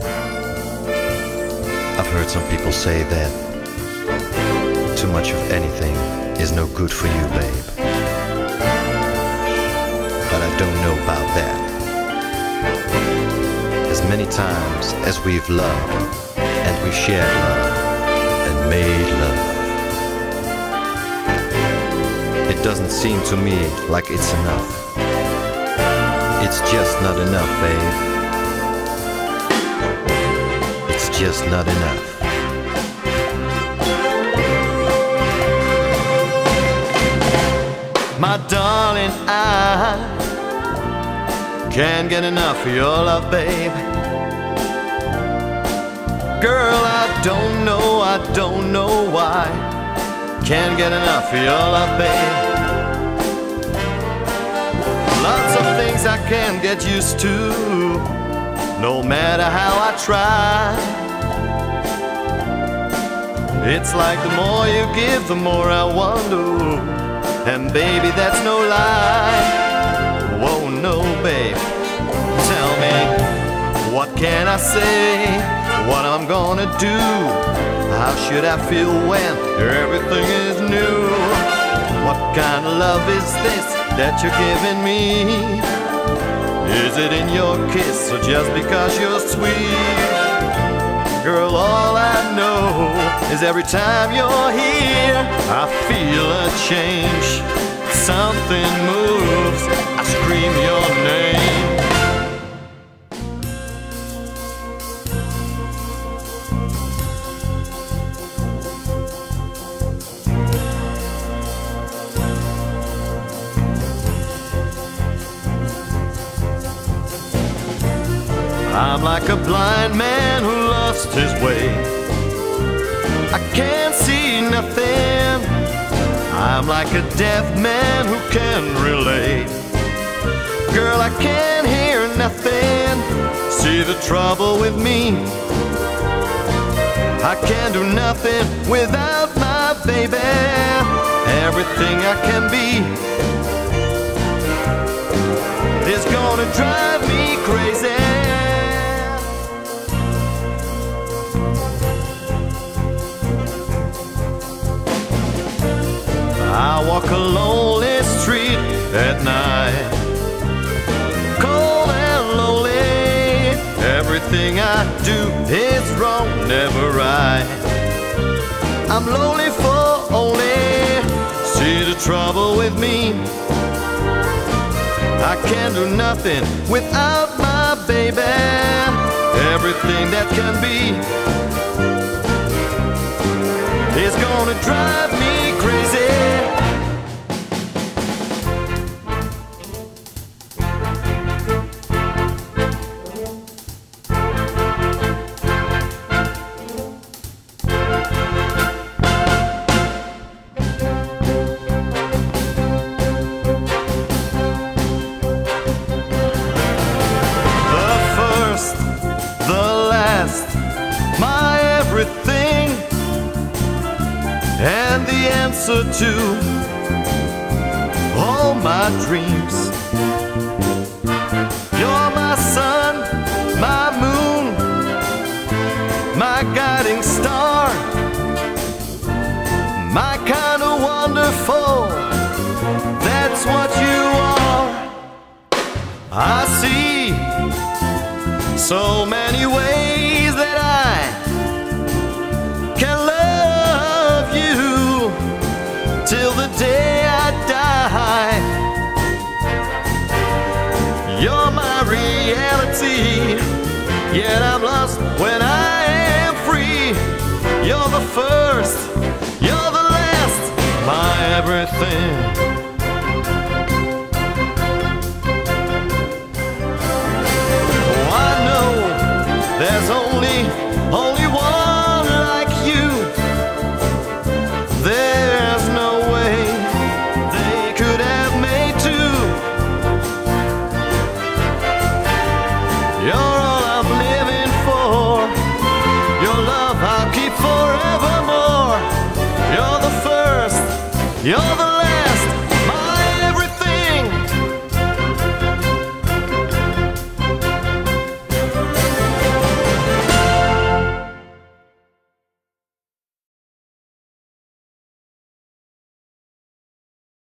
I've heard some people say that too much of anything is no good for you, babe. But I don't know about that. As many times as we've loved and we've shared love and made love, it doesn't seem to me like it's enough. It's just not enough, babe. Just not enough. My darling, I can't get enough of your love, babe. Girl, I don't know, I don't know why. Can't get enough of your love, babe. Lots of things I can't get used to, no matter how I try. It's like the more you give, the more I wonder. And baby, that's no lie. Whoa, no, babe. Tell me, what can I say? What I'm gonna do? How should I feel when everything is new? What kind of love is this that you're giving me? Is it in your kiss or just because you're sweet? Is every time you're here, I feel a change. Something moves, I scream your name. I'm like a blind man who lost his way. I can't see nothing. I'm like a deaf man who can relate. Girl, I can't hear nothing. See the trouble with me. I can't do nothing without my baby. Everything I can be is gonna drive me crazy. Walk a lonely street at night. Cold and lonely. Everything I do is wrong, never right. I'm lonely for only. See the trouble with me. I can't do nothing without my baby. Everything that can be is gonna drive me last, my everything, and the answer to all my dreams. You're my sun, my moon, my guiding star, my kind of wonderful. That's what you are. I see so many ways yet I'm lost when I am free. You're the first, you're the last, my everything. Oh, I know there's only You're the